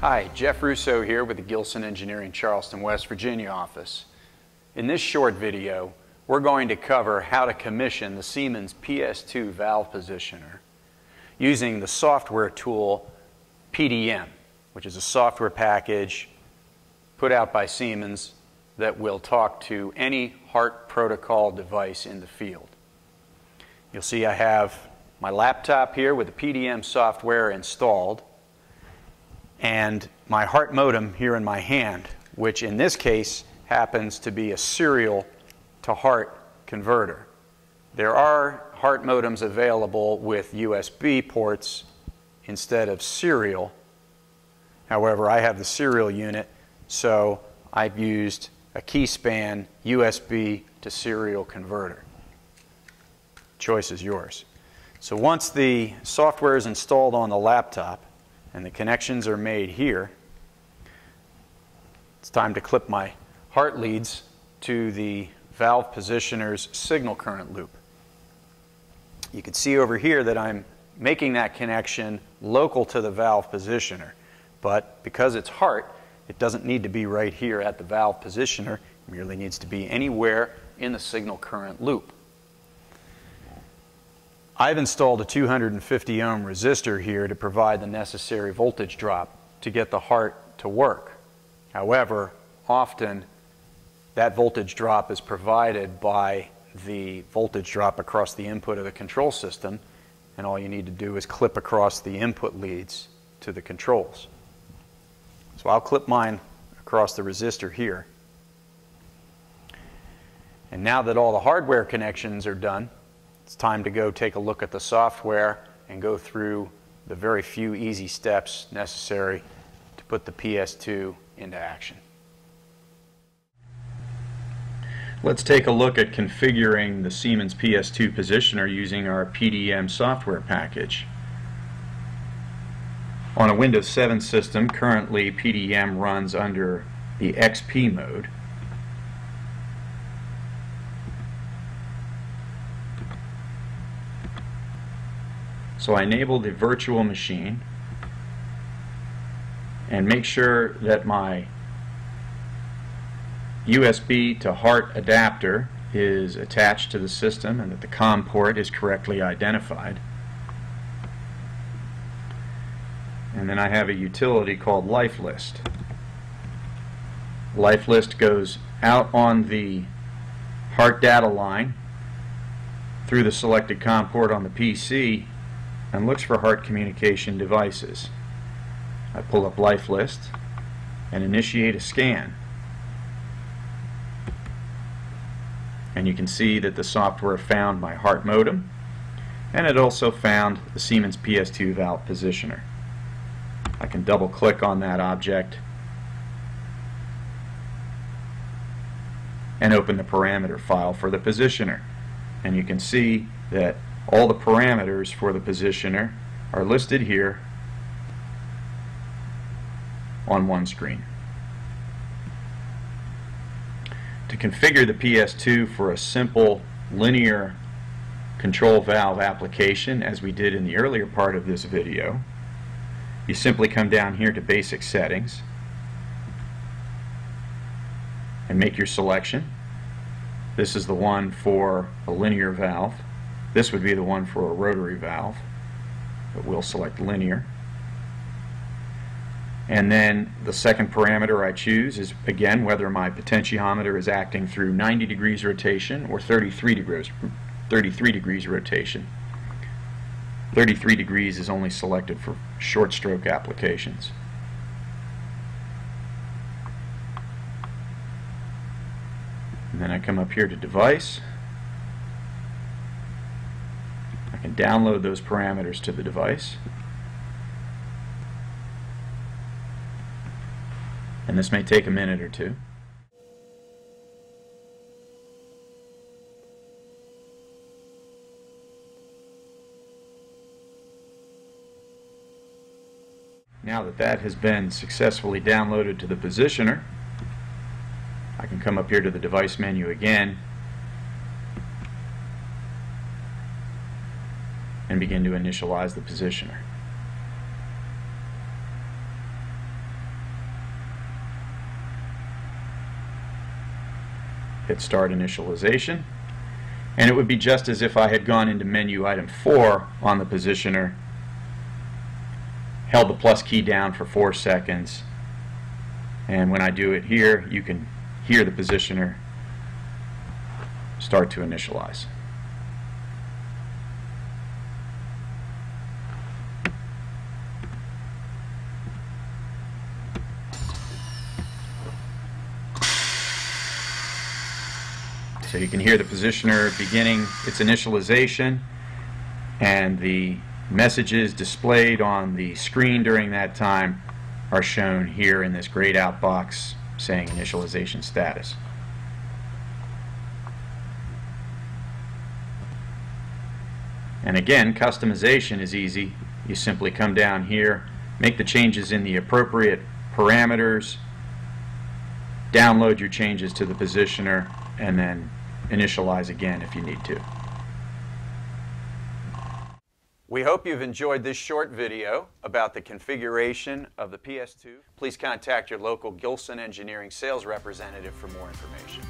Hi, Jeff Russo here with the Gilson Engineering Charleston, West Virginia office. In this short video, we're going to cover how to commission the Siemens PS2 valve positioner using the software tool PDM, which is a software package put out by Siemens that will talk to any HART protocol device in the field. You'll see I have my laptop here with the PDM software installed and my HART modem here in my hand, which in this case happens to be a serial to HART converter. There are HART modems available with USB ports instead of serial. However, I have the serial unit, so I've used a Keyspan USB to serial converter. Choice is yours. So once the software is installed on the laptop and the connections are made here, it's time to clip my HART leads to the valve positioner's signal current loop. You can see over here that I'm making that connection local to the valve positioner. But because it's HART, it doesn't need to be right here at the valve positioner. It merely needs to be anywhere in the signal current loop. I've installed a 250 ohm resistor here to provide the necessary voltage drop to get the HART to work. However, often that voltage drop is provided by the voltage drop across the input of the control system and all you need to do is clip across the input leads to the controls. So I'll clip mine across the resistor here. And now that all the hardware connections are done, it's time to go take a look at the software and go through the very few easy steps necessary to put the PS2 into action. Let's take a look at configuring the Siemens PS2 positioner using our PDM software package. On a Windows 7 system, currently PDM runs under the XP mode. So I enable the virtual machine and make sure that my USB to HART adapter is attached to the system and that the COM port is correctly identified. And then I have a utility called LifeList. LifeList goes out on the HART data line through the selected COM port on the PC and looks for HART communication devices. I pull up LifeList and initiate a scan. And you can see that the software found my HART modem and it also found the Siemens PS2 valve positioner. I can double click on that object and open the parameter file for the positioner. And you can see that all the parameters for the positioner are listed here on one screen. To configure the PS2 for a simple linear control valve application as we did in the earlier part of this video, you simply come down here to basic settings and make your selection. This is the one for a linear valve. This would be the one for a rotary valve, but we'll select linear. And then the second parameter I choose is, again, whether my potentiometer is acting through 90 degrees rotation or 33 degrees, 33 degrees rotation. 33 degrees is only selected for short stroke applications. And then I come up here to device Can download those parameters to the device. And this may take a minute or two. Now that that has been successfully downloaded to the positioner, I can come up here to the device menu again begin to initialize the positioner. Hit start initialization and it would be just as if I had gone into menu item 4 on the positioner, held the plus key down for 4 seconds, and when I do it here, you can hear the positioner start to initialize. So you can hear the positioner beginning its initialization and the messages displayed on the screen during that time are shown here in this grayed out box saying initialization status. And again, customization is easy. You simply come down here, make the changes in the appropriate parameters, download your changes to the positioner, and then initialize again if you need to. We hope you've enjoyed this short video about the configuration of the PS2. Please contact your local Gilson Engineering sales representative for more information.